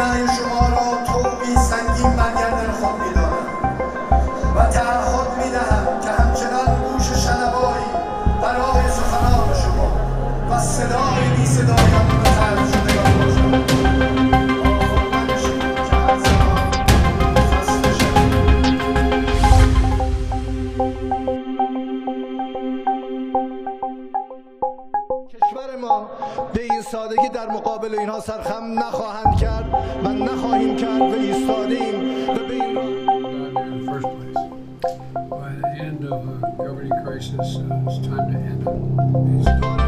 رأی شما را طوقی سنگین بر گردن خود می‌دارم. و تعهد می‌دهم که همچنان گوش شنوایی برای سخنان شما. و صدای بی به خرج شدگان سادگی در مقابل اینها سرخم نخواهند کرد و نخواهیم کرد و ایستادیم و uh, Crisis, uh, time to end.